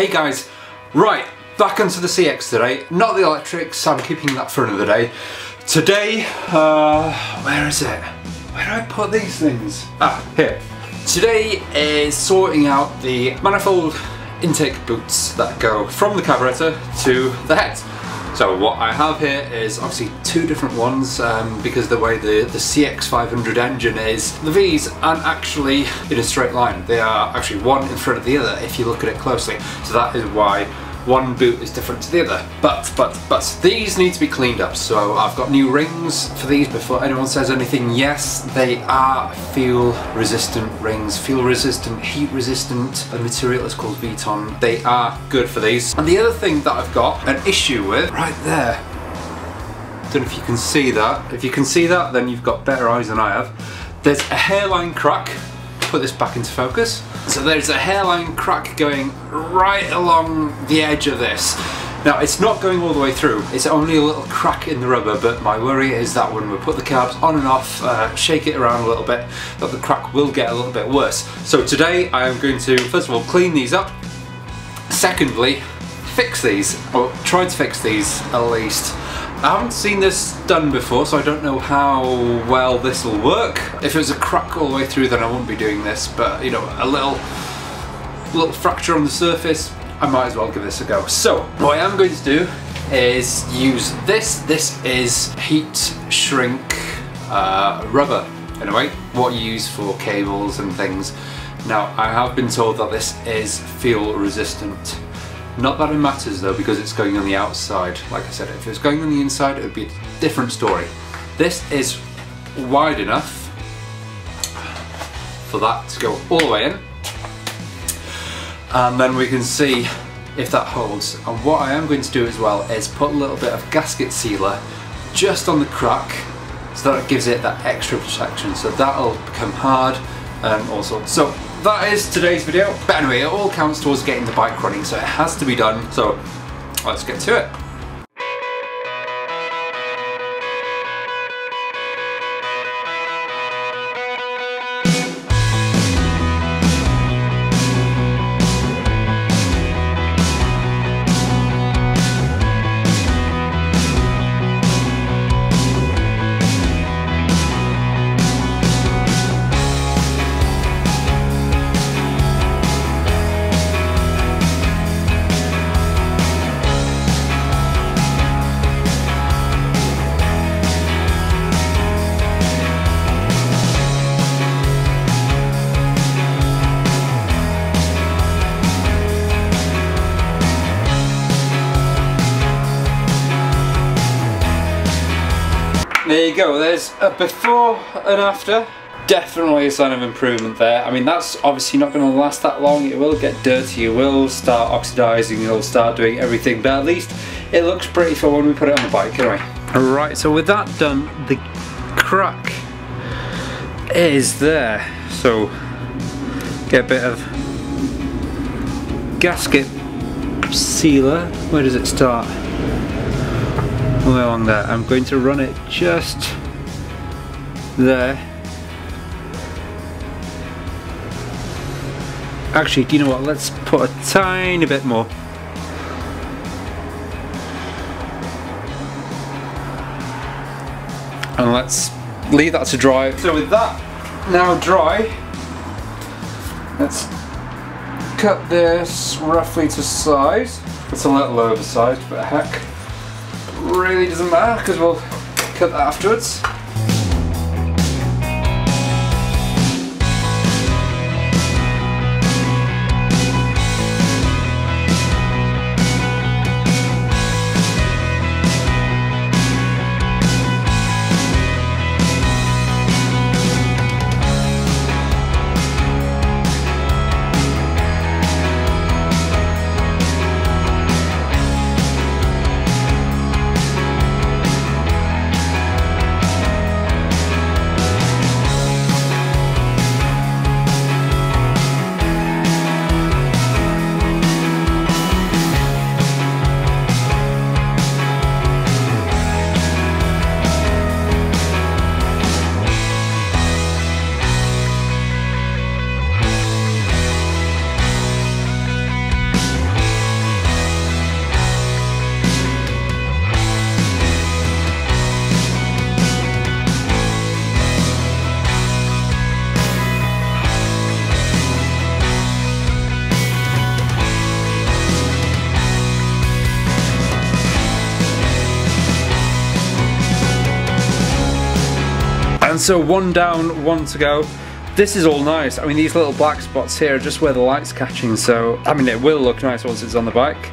Hey guys, right, back onto the CX today. Not the electrics, I'm keeping that for another day. Today, uh, where is it? Where do I put these things? Ah, here. Today is sorting out the manifold intake boots that go from the carburetor to the head. So what I have here is obviously two different ones um, because the way the, the CX500 engine is, the V's aren't actually in a straight line. They are actually one in front of the other if you look at it closely. So that is why one boot is different to the other. But, but, but, these need to be cleaned up. So I've got new rings for these before anyone says anything. Yes, they are fuel resistant rings, fuel resistant, heat resistant. The material is called Viton. They are good for these. And the other thing that I've got an issue with, right there, don't know if you can see that. If you can see that, then you've got better eyes than I have. There's a hairline crack put this back into focus. So there's a hairline crack going right along the edge of this. Now it's not going all the way through, it's only a little crack in the rubber but my worry is that when we put the carbs on and off, uh, shake it around a little bit, that the crack will get a little bit worse. So today I am going to first of all clean these up, secondly fix these, or try to fix these at least. I haven't seen this done before, so I don't know how well this will work. If it was a crack all the way through, then I wouldn't be doing this, but you know, a little, little fracture on the surface, I might as well give this a go. So, what I am going to do is use this. This is heat shrink uh, rubber, in a way, what you use for cables and things. Now, I have been told that this is fuel resistant. Not that it matters though because it's going on the outside. Like I said, if it was going on the inside it would be a different story. This is wide enough for that to go all the way in. And then we can see if that holds. And what I am going to do as well is put a little bit of gasket sealer just on the crack so that it gives it that extra protection. So that'll become hard um, and also. So that is today's video. But anyway, it all counts towards getting the bike running, so it has to be done. So let's get to it. There you go, there's a before and after. Definitely a sign of improvement there. I mean, that's obviously not going to last that long. It will get dirty, it will start oxidizing, it'll start doing everything, but at least it looks pretty for when we put it on the bike anyway. Right, so with that done, the crack is there. So, get a bit of gasket sealer. Where does it start? Along there. I'm going to run it just there. Actually, do you know what? Let's put a tiny bit more. And let's leave that to dry. So with that now dry, let's cut this roughly to size. It's a little oversized, but heck really doesn't matter because we'll cut that afterwards. And so one down, one to go. This is all nice. I mean, these little black spots here are just where the light's catching, so, I mean, it will look nice once it's on the bike.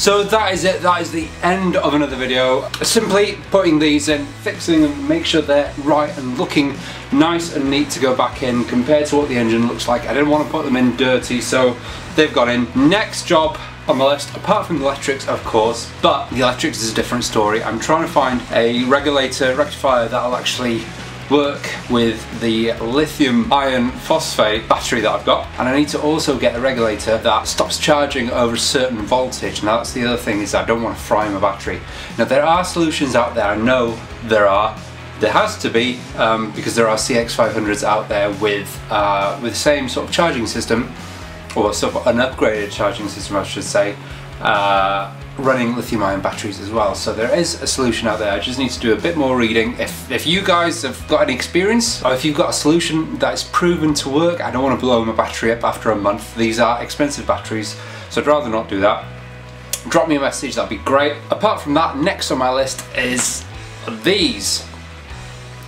So that is it, that is the end of another video. Simply putting these in, fixing them, make sure they're right and looking nice and neat to go back in compared to what the engine looks like. I didn't want to put them in dirty, so they've gone in. Next job on the list, apart from the electrics of course, but the electrics is a different story. I'm trying to find a regulator, rectifier that'll actually work with the lithium iron phosphate battery that I've got and I need to also get a regulator that stops charging over a certain voltage. Now that's the other thing is I don't want to fry my battery. Now there are solutions out there. I know there are. There has to be um, because there are CX500s out there with uh, with the same sort of charging system or sort of an upgraded charging system I should say. Uh, running lithium ion batteries as well. So there is a solution out there. I just need to do a bit more reading. If, if you guys have got any experience or if you've got a solution that's proven to work, I don't want to blow my battery up after a month. These are expensive batteries, so I'd rather not do that. Drop me a message, that'd be great. Apart from that, next on my list is these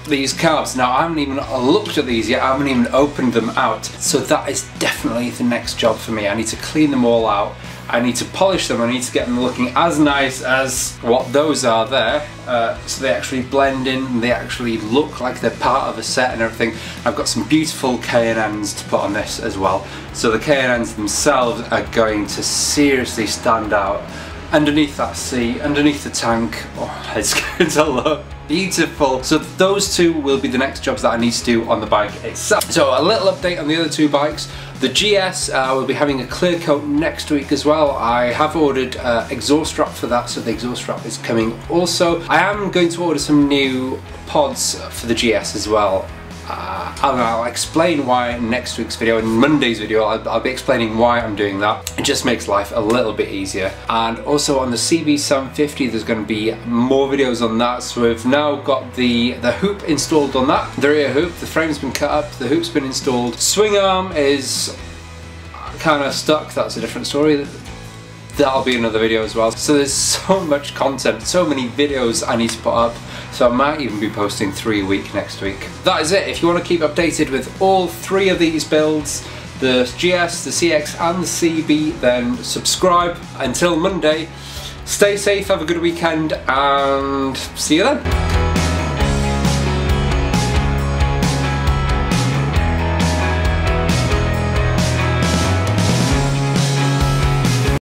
these carbs. Now I haven't even looked at these yet, I haven't even opened them out. So that is definitely the next job for me. I need to clean them all out I need to polish them, I need to get them looking as nice as what those are there uh, so they actually blend in they actually look like they're part of a set and everything. I've got some beautiful K&Ns to put on this as well so the K&Ns themselves are going to seriously stand out underneath that seat, underneath the tank. Oh, it's going to look beautiful. So those two will be the next jobs that I need to do on the bike itself. So a little update on the other two bikes. The GS uh, will be having a clear coat next week as well. I have ordered uh, exhaust wrap for that, so the exhaust wrap is coming also. I am going to order some new pods for the GS as well uh, I'll explain why next week's video, in Monday's video, I'll, I'll, be explaining why I'm doing that. It just makes life a little bit easier. And also on the CB750, there's going to be more videos on that. So we've now got the, the hoop installed on that. The rear hoop, the frame's been cut up, the hoop's been installed. Swing arm is kind of stuck, that's a different story that'll be another video as well. So there's so much content, so many videos I need to put up. So I might even be posting three a week next week. That is it. If you want to keep updated with all three of these builds, the GS, the CX and the CB, then subscribe. Until Monday, stay safe, have a good weekend and see you then.